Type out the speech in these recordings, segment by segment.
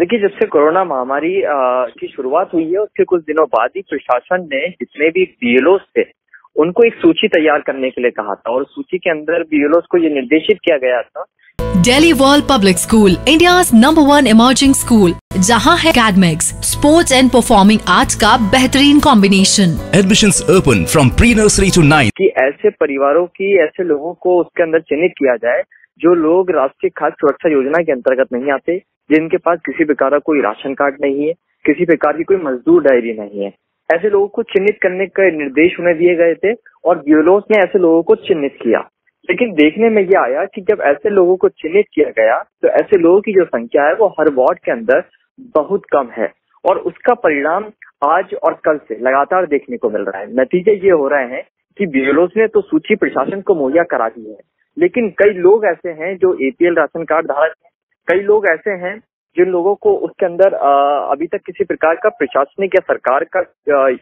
देखिए जब से कोरोना महामारी की शुरुआत हुई है उसके कुछ दिनों बाद ही प्रशासन ने जितने भी बीएलओ थे उनको एक सूची तैयार करने के लिए कहा था और सूची के अंदर बीएलओ को ये निर्देशित किया गया था। Delhi world public school India number one emerging school जहाँ है academics sports and performing arts का बेहतरीन combination admission open from pre nursery to nine की ऐसे परिवारों की ऐसे लोगों को उसके अंदर चिन्हित किया जाए जो लोग राष्ट्रीय खाद्य सुरक्षा योजना के अंतर्गत नहीं आते जिनके पास किसी प्रकार का कोई राशन कार्ड नहीं है, किसी प्रकार की कोई मजदूर डायरी नहीं है। ऐसे लोगों को चिन्हित करने के निर्देश उन्हें दिए गए थे और ब्यूरोस ने ऐसे लोगों को चिन्हित किया। लेकिन देखने में ये आया कि जब ऐसे लोगों को चिन्हित किया गया तो ऐसे लोगों की जो संख्या है वो हर वार्ड के अंदर बहुत कम है। और उसका परिणाम आज और कल से लगातार देखने को मिल रहा है। नतीजे ये हो रहे हैं कि बीएलओस ने तो सूची प्रशासन को मुहैया करा दी है। लेकिन कई लोग ऐसे हैं जो एपीएल राशन कार्ड धारक हैं। कई लोग ऐसे हैं जिन लोगों को उसके अंदर अभी तक किसी प्रकार का प्रशासनिक या सरकार का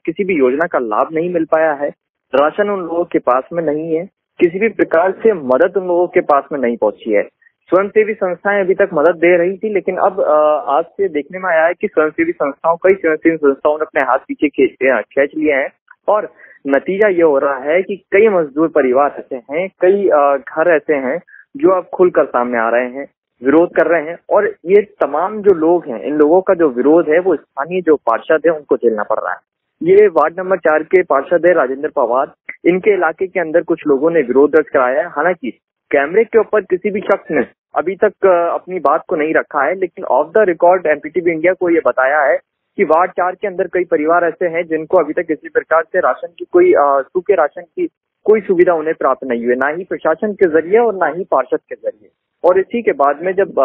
किसी भी योजना का लाभ नहीं मिल पाया है। राशन उन लोगों के पास में नहीं है। किसी भी प्रकार से मदद उन लोगों के पास में नहीं पहुँची है। स्वयंसेवी संस्थाएँ अभी तक मदद दे रही थी, लेकिन अब आज से देखने में आया है कि स्वयंसेवी संस्थाओं, कई स्वयंसेवी संस्थाओं ने अपने हाथ पीछे खींच लिए हैं। और नतीजा ये हो रहा है कि कई मजदूर परिवार ऐसे हैं, कई घर ऐसे हैं जो अब खुलकर सामने आ रहे हैं। विरोध कर रहे हैं। और ये तमाम जो लोग हैं, इन लोगों का जो विरोध है, वो स्थानीय जो पार्षद है, उनको झेलना पड़ रहा है। ये वार्ड नंबर चार के पार्षद है राजेंद्र पवार। इनके इलाके के अंदर कुछ लोगों ने विरोध दर्ज कराया है। हालाँकि कैमरे के ऊपर किसी भी शख्स ने अभी तक अपनी बात को नहीं रखा है, लेकिन off the record MPTV India को ये बताया है कि वार्ड चार के अंदर कई परिवार ऐसे हैं जिनको अभी तक किसी प्रकार से राशन की कोई सूखे राशन की कोई सुविधा उन्हें प्राप्त नहीं हुई, ना ही प्रशासन के ज़रिए और ना ही पार्षद के ज़रिए। और इसी के बाद में जब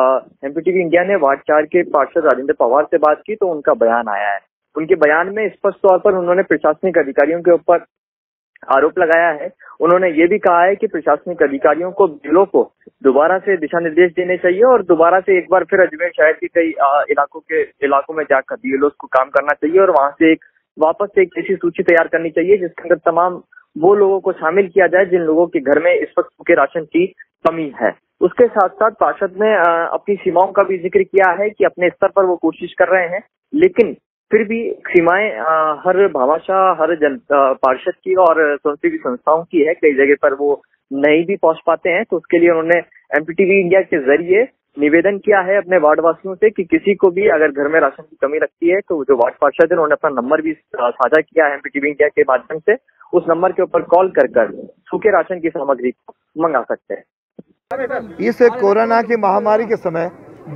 एमपीटीवी इंडिया ने वार्ड चार के पार्षद राजेंद्र पवार से बात की तो उनका बयान आया है। उनके बयान में स्पष्ट तौर पर उन्होंने प्रशासनिक अधिकारियों के ऊपर आरोप लगाया है। उन्होंने ये भी कहा है कि प्रशासनिक अधिकारियों को बिलों को दोबारा से दिशा निर्देश देने चाहिए और दोबारा से एक बार फिर अजमेर शहर के कई इलाकों के, इलाकों में जाकर बीएलओ को काम करना चाहिए और वहाँ से एक, वापस से एक ऐसी सूची तैयार करनी चाहिए जिसके अंदर तमाम वो लोगों को शामिल किया जाए जिन लोगों के घर में इस वक्त के राशन की कमी है। उसके साथ साथ पार्षद ने अपनी सीमाओं का भी ज़िक्र किया है कि अपने स्तर पर वो कोशिश कर रहे हैं। लेकिन फिर भी सीमाएँ हर भामाशाह, हर जन पार्षद की और स्वयंसेवी संस्थाओं की है। कई जगह पर वो नहीं भी पहुँच पाते हैं। तो उसके लिए उन्होंने एमपीटीवी इंडिया के ज़रिए निवेदन किया है अपने वार्ड वासियों से कि किसी को भी अगर घर में राशन की कमी लगती है तो जो वार्ड पार्षद है, उन्होंने अपना नंबर भी साझा किया है एमपीटीवी इंडिया के माध्यम से। उस नंबर के ऊपर कॉल कर कर सूखे राशन की सामग्री मंगा सकते हैं। इस कोरोना की महामारी के समय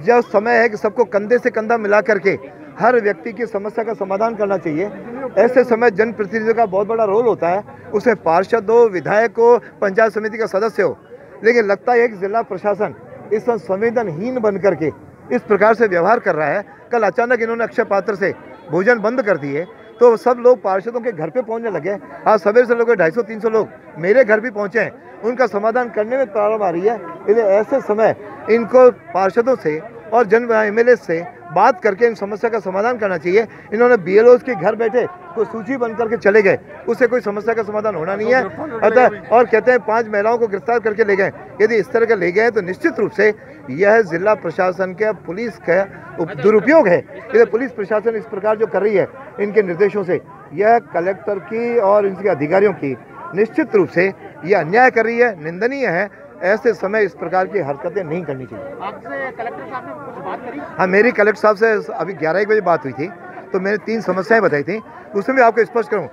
जब समय है कि सबको कंधे से कंधा मिला करके हर व्यक्ति की समस्या का समाधान करना चाहिए। ऐसे समय जनप्रतिनिधियों का बहुत बड़ा रोल होता है। उसमें पार्षद हो विधायक हो पंचायत समिति का सदस्य हो। लेकिन लगता है कि जिला प्रशासन इस समय संवेदनहीन बन करके इस प्रकार से व्यवहार कर रहा है। कल अचानक इन्होंने अक्षय पात्र से भोजन बंद कर दिए। तो सब लोग पार्षदों के घर पे पहुँचने लगे आज सवेरे से लोग ढाई सौ, तीन सौ लोग मेरे घर भी पहुँचे हैं। उनका समाधान करने में प्रारंभ आ रही है। इसलिए ऐसे समय इनको पार्षदों से और जन एम से बात करके इन समस्या का समाधान करना चाहिए। इन्होंने बी के घर बैठे को सूची बन करके चले गए। उससे कोई समस्या का समाधान होना नहीं है। अतः और कहते हैं पाँच महिलाओं को गिरफ़्तार करके ले गए। यदि इस तरह के ले गए तो निश्चित रूप से यह जिला प्रशासन के, पुलिस का दुरुपयोग है। इसलिए पुलिस प्रशासन इस प्रकार जो कर रही है, इनके निर्देशों से यह कलेक्टर की और इनके अधिकारियों की निश्चित रूप से यह अन्याय कर रही है, निंदनीय है। ऐसे समय इस प्रकार की हरकतें नहीं करनी चाहिए। आपसे कलेक्टर साहब ने कुछ बात करी? हाँ मेरी कलेक्टर साहब से अभी ग्यारह एक बजे बात हुई थी तो मैंने तीन समस्याएँ बताई थी। उसमें भी आपको स्पष्ट करूँ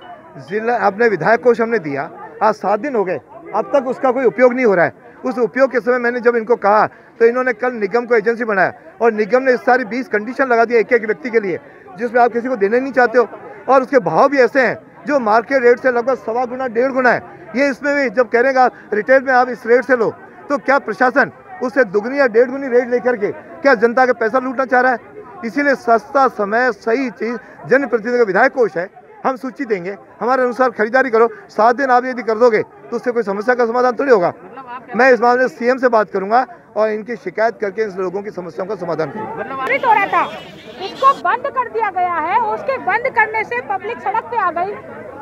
जिला अपने विधायक कोष हमने दिया आज सात दिन हो गए अब तक उसका कोई उपयोग नहीं हो रहा है। उस उपयोग के समय मैंने जब इनको कहा तो इन्होंने कल निगम को एजेंसी बनाया और निगम ने इस सारी बीस कंडीशन लगा दिया एक एक व्यक्ति के लिए जिसमें आप किसी को देने नहीं चाहते हो और उसके भाव भी ऐसे हैं जो मार्केट रेट से लगभग सवा गुना डेढ़ गुना है। ये इसमें भी जब कह रहे हैं रिटेल में आप इस रेट से लो तो क्या प्रशासन उससे दुगनी या डेढ़ गुनी रेट लेकर के क्या जनता का पैसा लूटना चाह रहा है? इसीलिए सस्ता समय सही चीज़ जनप्रतिनिधि का विधायक कोष है हम सूची देंगे। हमारे अनुसार खरीदारी करो सात दिन आप यदि कर दोगे तो उससे कोई समस्या का समाधान थोड़ी होगा। मतलब मैं इस मामले में सीएम से बात करूँगा और इनकी शिकायत करके इन लोगों की समस्याओं का समाधान करूँगा। मतलब इसको बंद कर दिया गया है। उसके बंद करने से पब्लिक सड़क पे आ गई,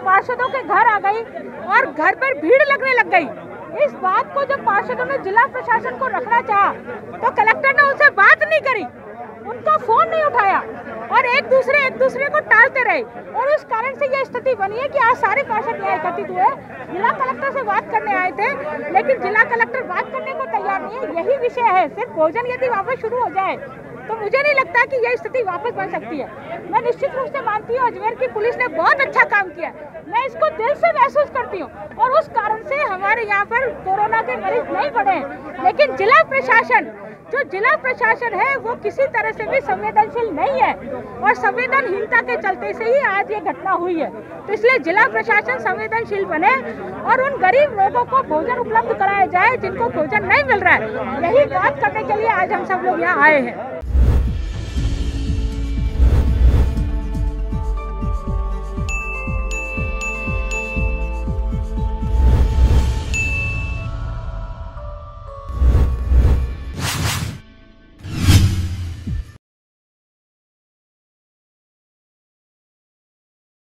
पार्षदों के घर आ गई और घर पर भीड़ लगने लग गई। इस बात को जब पार्षदों ने जिला प्रशासन को रखना चाहा तो कलेक्टर ने उनसे बात नहीं करी। उनका फ़ोन नहीं उठाया और एक दूसरे एक दूसरे को टालते रहे। और उस कारण से यह स्थिति बनी है कि आज सारे पार्षद यहाँ एकत्रित हुए। जिला कलेक्टर से बात करने आए थे, लेकिन जिला कलेक्टर बात करने को तैयार नहीं है। यही विषय है। सिर्फ़ भोजन यदि वापस शुरू हो जाए तो मुझे नहीं लगता कि यह स्थिति वापस बन सकती है। मैं निश्चित रूप से मानती हूँ, अजमेर की पुलिस ने बहुत अच्छा काम किया मैं इसको दिल से महसूस करती हूँ और उस कारण से हमारे यहाँ पर कोरोना के मरीज़ नहीं बढ़े लेकिन जिला प्रशासन, जो जिला प्रशासन है, वो किसी तरह से भी संवेदनशील नहीं है और संवेदनहीनता के चलते से ही आज ये घटना हुई है। तो इसलिए जिला प्रशासन संवेदनशील बने और उन गरीब लोगों को भोजन उपलब्ध कराया जाए, जिनको भोजन नहीं मिल रहा है। यही बात करने के लिए आज हम सब लोग यहाँ आए हैं।